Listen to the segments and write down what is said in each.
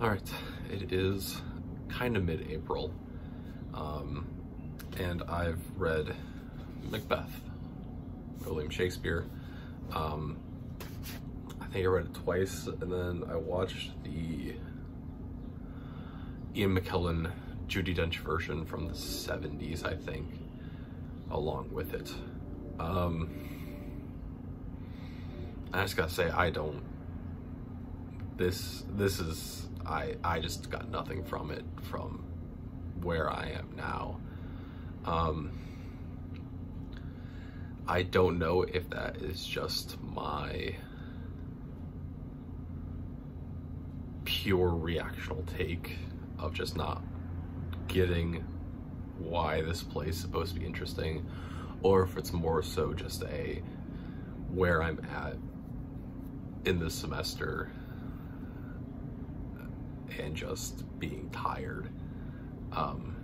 All right, it is kind of mid-April, um, and I've read Macbeth, William Shakespeare. Um, I think I read it twice, and then I watched the Ian McKellen Judi Dench version from the 70s, I think, along with it. Um, I just gotta say, I don't. This this is I I just got nothing from it from where I am now. Um, I don't know if that is just my pure reactional take of just not getting why this place is supposed to be interesting or if it's more so just a where I'm at in this semester and just being tired. Um,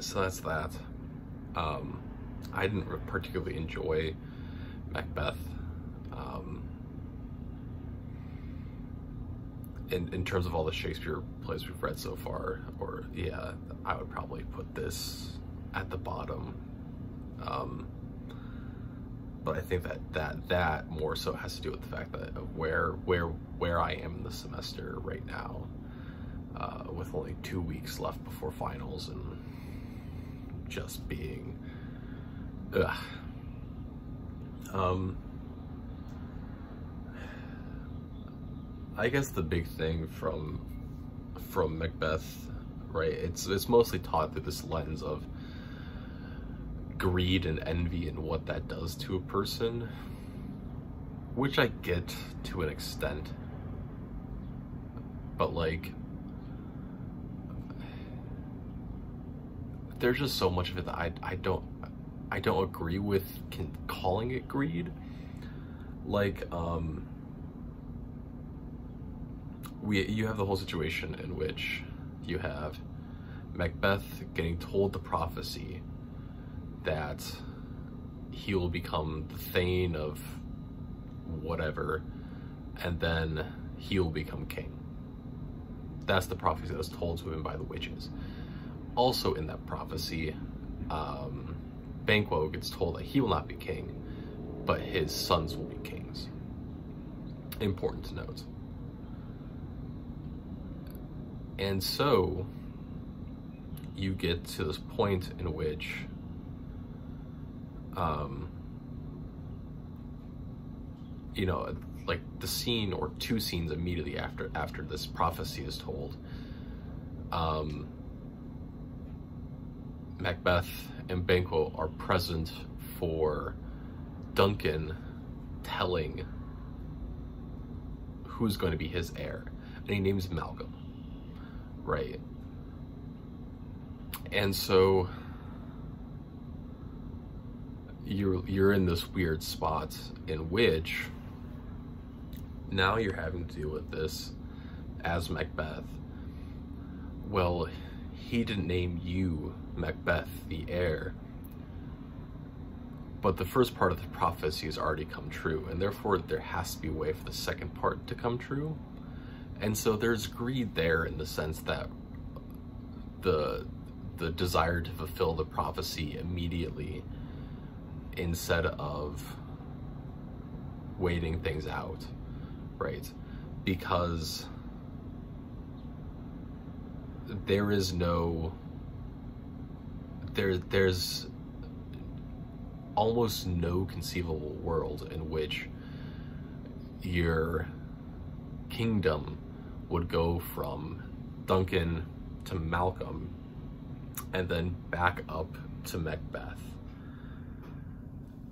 so that's that. Um, I didn't particularly enjoy Macbeth. Um, in, in terms of all the Shakespeare plays we've read so far, or yeah, I would probably put this at the bottom. Um, but I think that that that more so has to do with the fact that of where where where I am in the semester right now, uh, with only two weeks left before finals and just being, ugh. Um, I guess the big thing from from Macbeth, right? It's it's mostly taught through this lens of greed and envy and what that does to a person, which I get to an extent. But like there's just so much of it that I I don't I don't agree with calling it greed. Like um we you have the whole situation in which you have Macbeth getting told the prophecy that he will become the Thane of whatever, and then he will become king. That's the prophecy that was told to him by the witches. Also in that prophecy, um, Banquo gets told that he will not be king, but his sons will be kings. Important to note. And so you get to this point in which um, you know, like the scene or two scenes immediately after after this prophecy is told. Um, Macbeth and Banquo are present for Duncan telling who's going to be his heir, and he names Malcolm right? And so you're you're in this weird spot in which now you're having to deal with this as Macbeth. Well, he didn't name you Macbeth, the heir. But the first part of the prophecy has already come true, and therefore there has to be a way for the second part to come true. And so there's greed there in the sense that the the desire to fulfill the prophecy immediately instead of waiting things out, right? Because there is no there there's almost no conceivable world in which your kingdom would go from Duncan to Malcolm and then back up to Macbeth.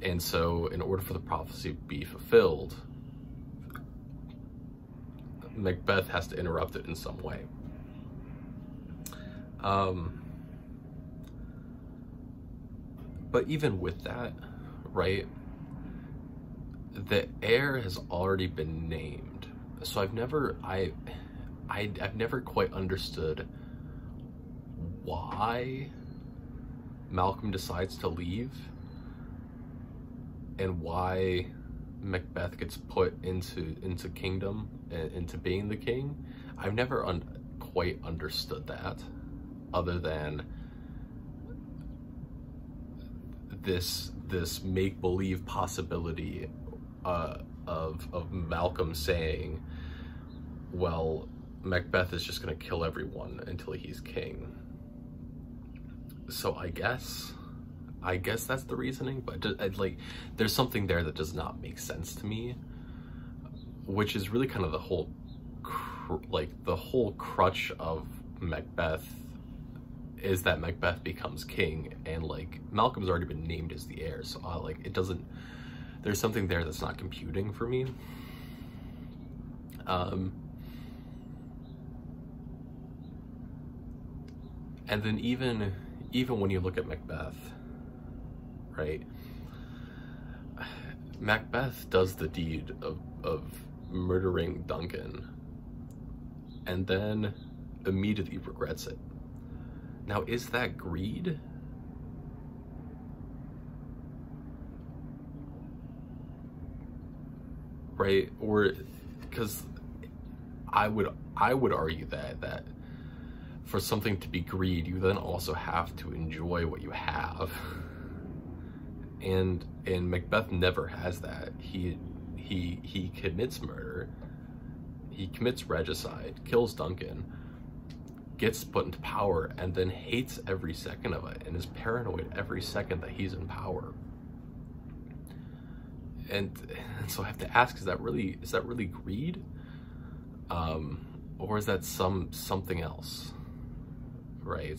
And so, in order for the prophecy to be fulfilled, Macbeth has to interrupt it in some way. Um, but even with that, right, the heir has already been named. So I've never, I, I, I've never quite understood why Malcolm decides to leave and why Macbeth gets put into into kingdom and into being the king. I've never un quite understood that other than this this make-believe possibility uh, of of Malcolm saying, well, Macbeth is just gonna kill everyone until he's king. So I guess, I guess that's the reasoning, but like, there's something there that does not make sense to me, which is really kind of the whole, like, the whole crutch of Macbeth is that Macbeth becomes king, and like, Malcolm's already been named as the heir, so uh, like, it doesn't, there's something there that's not computing for me. Um, and then even even when you look at Macbeth, right? Macbeth does the deed of, of murdering Duncan and then immediately regrets it. Now, is that greed? Right? Or because I would I would argue that that for something to be greed, you then also have to enjoy what you have. And and Macbeth never has that. He he he commits murder. He commits regicide, kills Duncan, gets put into power, and then hates every second of it and is paranoid every second that he's in power. And, and so I have to ask, is that really is that really greed? Um, or is that some something else? right?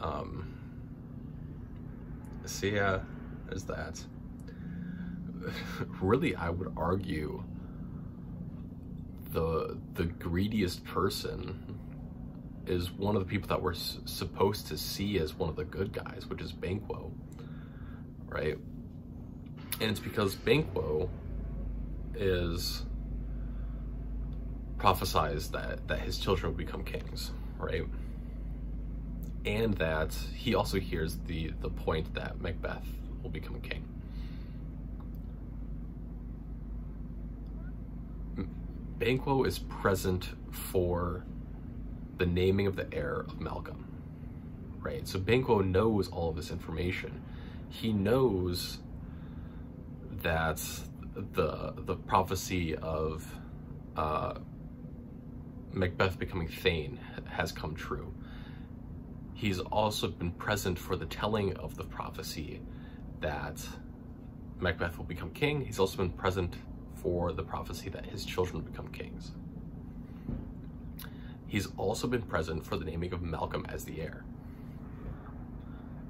Um, so yeah, there's that. really, I would argue the the greediest person is one of the people that we're supposed to see as one of the good guys, which is Banquo, right? And it's because Banquo is prophesized that that his children will become kings, right? and that he also hears the the point that Macbeth will a king. Banquo is present for the naming of the heir of Malcolm, right? So Banquo knows all of this information. He knows that the the prophecy of uh, Macbeth becoming Thane has come true he's also been present for the telling of the prophecy that Macbeth will become king. He's also been present for the prophecy that his children become kings. He's also been present for the naming of Malcolm as the heir.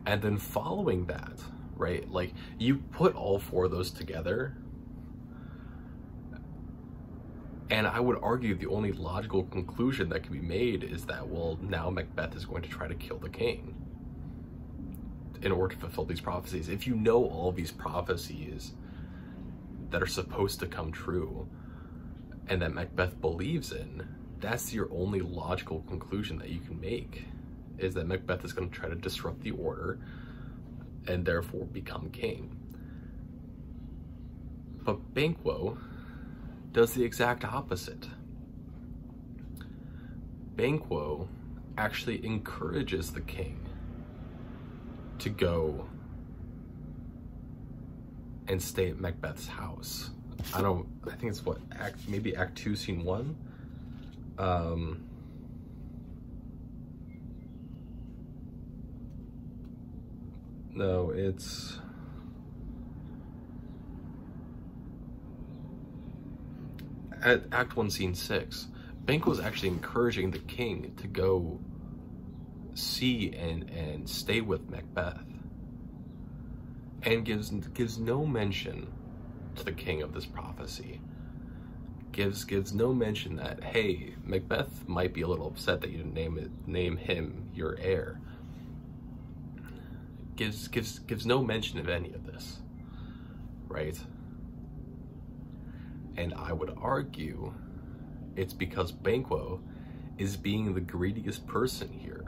And then following that, right, like you put all four of those together and I would argue the only logical conclusion that can be made is that, well, now Macbeth is going to try to kill the king in order to fulfill these prophecies. If you know all these prophecies that are supposed to come true and that Macbeth believes in, that's your only logical conclusion that you can make is that Macbeth is going to try to disrupt the order and therefore become king. But Banquo does the exact opposite. Banquo actually encourages the king to go and stay at Macbeth's house. I don't, I think it's what, act, maybe act two, scene one? Um, no, it's, at Act 1, Scene 6, Banquo is actually encouraging the king to go see and, and stay with Macbeth. And gives gives no mention to the king of this prophecy. Gives gives no mention that, hey, Macbeth might be a little upset that you didn't name it name him your heir. Gives gives gives no mention of any of this. Right? And I would argue it's because Banquo is being the greediest person here.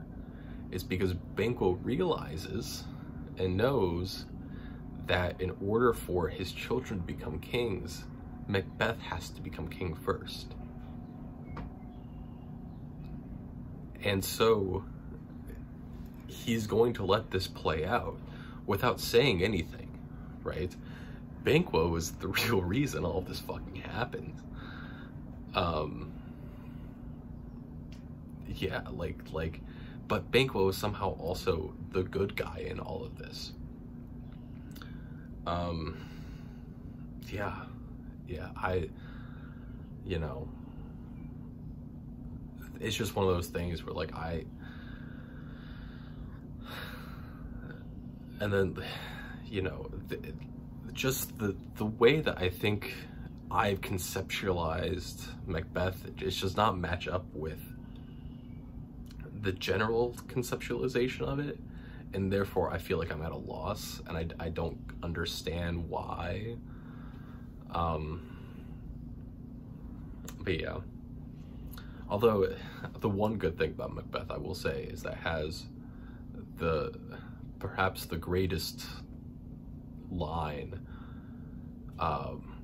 It's because Banquo realizes and knows that in order for his children to become kings, Macbeth has to become king first. And so he's going to let this play out without saying anything, right? Banquo is the real reason all this fucking happened. Um, yeah, like, like, but Banquo is somehow also the good guy in all of this. Um, yeah, yeah, I, you know, it's just one of those things where like I, and then, you know, the, just the the way that I think I've conceptualized Macbeth, it just does not match up with the general conceptualization of it and therefore I feel like I'm at a loss and I, I don't understand why. Um, but yeah. Although the one good thing about Macbeth I will say is that has the perhaps the greatest line, um,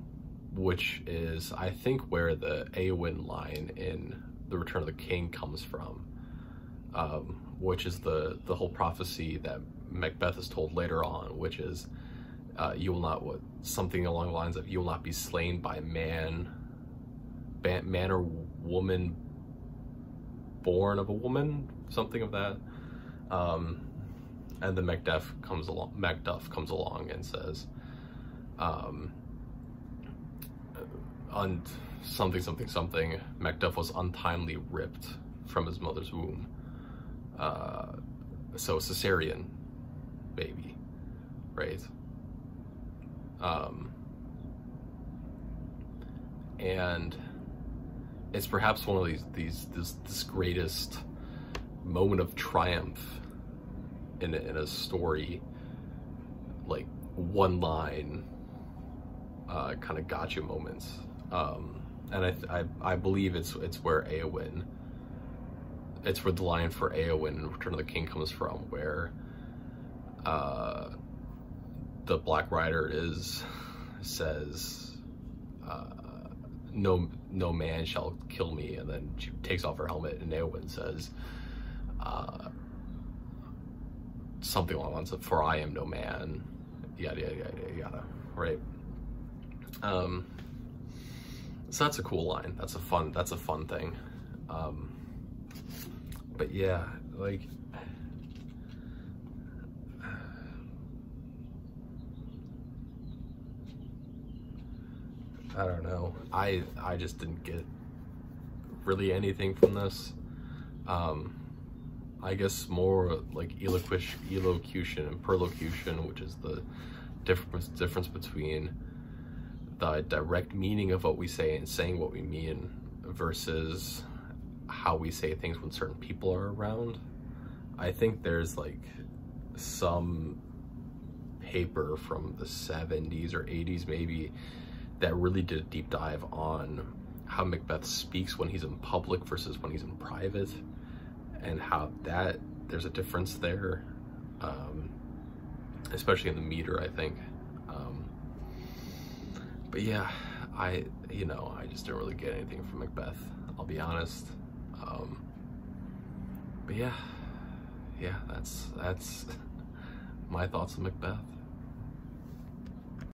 which is I think where the Eowyn line in The Return of the King comes from um, which is the the whole prophecy that Macbeth is told later on, which is uh, you will not what something along the lines of you will not be slain by man, man or woman born of a woman, something of that. Um, and then Macduff comes along. Macduff comes along and says, um, something something something. Macduff was untimely ripped from his mother's womb uh, so cesarean baby, right? Um, and it's perhaps one of these these this, this greatest moment of triumph in a, in a story, like one line, uh, kind of gotcha moments. Um, and I, I I believe it's it's where Eowyn it's where the line for Eowyn in Return of the King comes from, where uh, the Black Rider is says, uh, "No, no man shall kill me," and then she takes off her helmet, and Eowyn says, uh, something along the lines of, "For I am no man," yada yada yada yada, right? Um, so that's a cool line. That's a fun. That's a fun thing. Um, but yeah, like I don't know. I I just didn't get really anything from this. Um, I guess more like illocution and perlocution, which is the difference difference between the direct meaning of what we say and saying what we mean versus how we say things when certain people are around. I think there's like some paper from the 70s or 80s maybe that really did a deep dive on how Macbeth speaks when he's in public versus when he's in private and how that there's a difference there um, especially in the meter I think um, but yeah I you know I just didn't really get anything from Macbeth I'll be honest um, but yeah, yeah, that's that's my thoughts on Macbeth.